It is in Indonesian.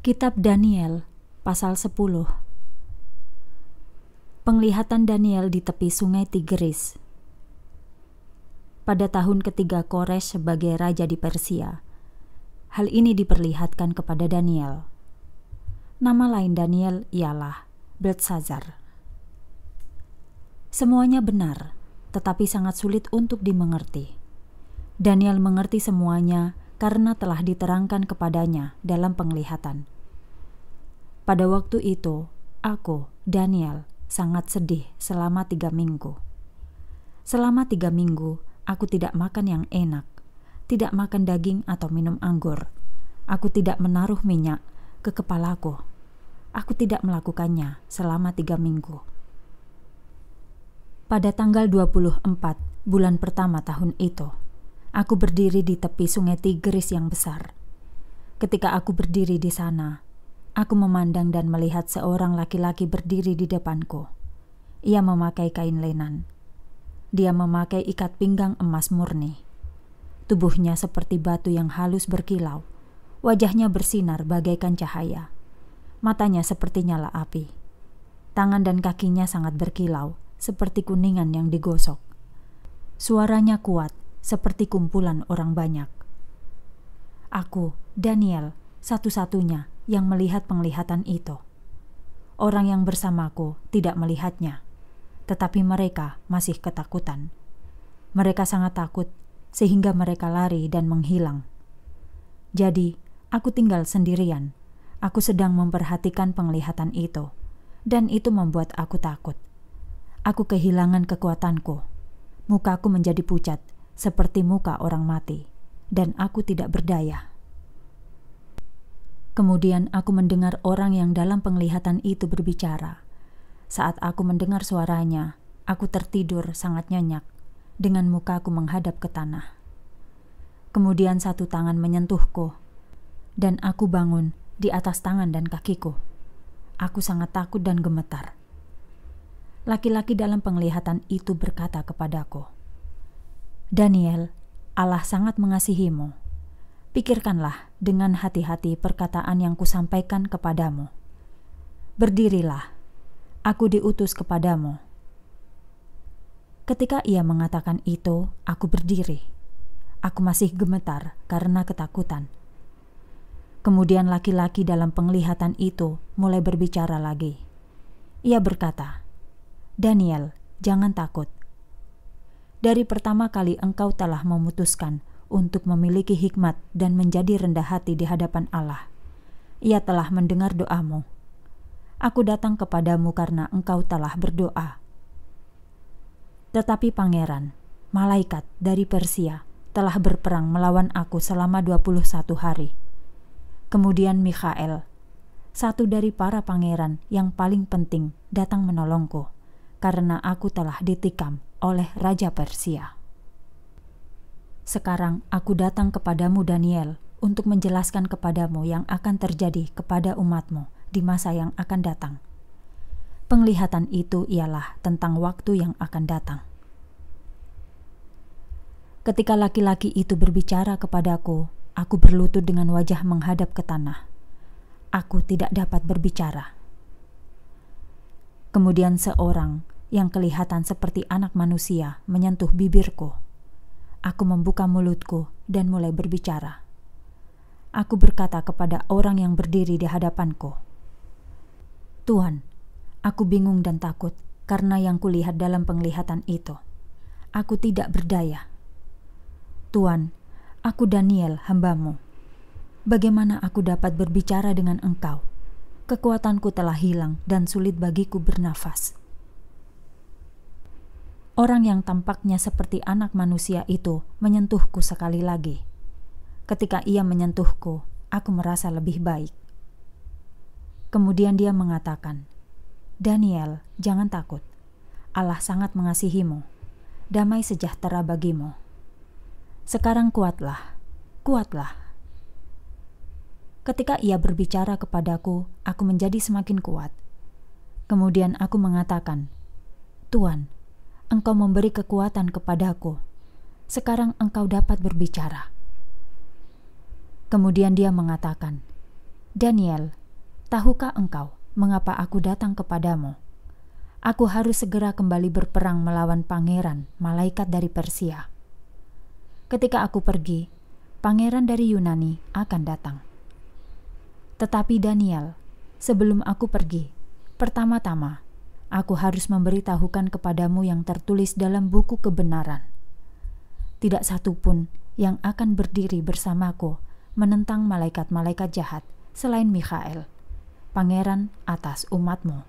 Kitab Daniel pasal 10 Penglihatan Daniel di tepi sungai Tigris Pada tahun ketiga Kores sebagai raja di Persia, hal ini diperlihatkan kepada Daniel. Nama lain Daniel ialah Belsazar. Semuanya benar, tetapi sangat sulit untuk dimengerti. Daniel mengerti semuanya karena telah diterangkan kepadanya dalam penglihatan. Pada waktu itu, aku, Daniel, sangat sedih selama tiga minggu. Selama tiga minggu, aku tidak makan yang enak, tidak makan daging atau minum anggur. Aku tidak menaruh minyak ke kepalaku. Aku tidak melakukannya selama tiga minggu. Pada tanggal 24 bulan pertama tahun itu, Aku berdiri di tepi sungai Tigris yang besar. Ketika aku berdiri di sana, aku memandang dan melihat seorang laki-laki berdiri di depanku. Ia memakai kain lenan. Dia memakai ikat pinggang emas murni. Tubuhnya seperti batu yang halus berkilau. Wajahnya bersinar bagaikan cahaya. Matanya seperti nyala api. Tangan dan kakinya sangat berkilau, seperti kuningan yang digosok. Suaranya kuat, seperti kumpulan orang banyak. Aku, Daniel, satu-satunya yang melihat penglihatan itu. Orang yang bersamaku tidak melihatnya, tetapi mereka masih ketakutan. Mereka sangat takut, sehingga mereka lari dan menghilang. Jadi, aku tinggal sendirian. Aku sedang memperhatikan penglihatan itu, dan itu membuat aku takut. Aku kehilangan kekuatanku. Mukaku menjadi pucat seperti muka orang mati, dan aku tidak berdaya. Kemudian aku mendengar orang yang dalam penglihatan itu berbicara. Saat aku mendengar suaranya, aku tertidur sangat nyenyak, dengan mukaku menghadap ke tanah. Kemudian satu tangan menyentuhku, dan aku bangun di atas tangan dan kakiku. Aku sangat takut dan gemetar. Laki-laki dalam penglihatan itu berkata kepadaku, Daniel, Allah sangat mengasihimu. Pikirkanlah dengan hati-hati perkataan yang kusampaikan kepadamu. Berdirilah, aku diutus kepadamu. Ketika ia mengatakan itu, aku berdiri. Aku masih gemetar karena ketakutan. Kemudian laki-laki dalam penglihatan itu mulai berbicara lagi. Ia berkata, "Daniel, jangan takut dari pertama kali engkau telah memutuskan untuk memiliki hikmat dan menjadi rendah hati di hadapan Allah. Ia telah mendengar doamu. Aku datang kepadamu karena engkau telah berdoa. Tetapi pangeran, malaikat dari Persia, telah berperang melawan aku selama 21 hari. Kemudian Mikhael, satu dari para pangeran yang paling penting, datang menolongku, karena aku telah ditikam oleh Raja Persia. Sekarang aku datang kepadamu Daniel untuk menjelaskan kepadamu yang akan terjadi kepada umatmu di masa yang akan datang. Penglihatan itu ialah tentang waktu yang akan datang. Ketika laki-laki itu berbicara kepadaku, aku berlutut dengan wajah menghadap ke tanah. Aku tidak dapat berbicara. Kemudian seorang yang kelihatan seperti anak manusia menyentuh bibirku. Aku membuka mulutku dan mulai berbicara. Aku berkata kepada orang yang berdiri di hadapanku, "Tuhan, aku bingung dan takut karena yang kulihat dalam penglihatan itu. Aku tidak berdaya. Tuhan, aku Daniel, hambamu. Bagaimana aku dapat berbicara dengan engkau? Kekuatanku telah hilang dan sulit bagiku bernafas." Orang yang tampaknya seperti anak manusia itu menyentuhku sekali lagi. Ketika ia menyentuhku, aku merasa lebih baik. Kemudian dia mengatakan, "Daniel, jangan takut. Allah sangat mengasihimu. Damai sejahtera bagimu. Sekarang kuatlah, kuatlah." Ketika ia berbicara kepadaku, aku menjadi semakin kuat. Kemudian aku mengatakan, "Tuan, Engkau memberi kekuatan kepadaku. Sekarang engkau dapat berbicara. Kemudian dia mengatakan, Daniel, tahukah engkau mengapa aku datang kepadamu? Aku harus segera kembali berperang melawan pangeran, malaikat dari Persia. Ketika aku pergi, pangeran dari Yunani akan datang. Tetapi Daniel, sebelum aku pergi, pertama-tama aku harus memberitahukan kepadamu yang tertulis dalam buku kebenaran. Tidak satu pun yang akan berdiri bersamaku menentang malaikat-malaikat jahat selain Mikhael, pangeran atas umatmu.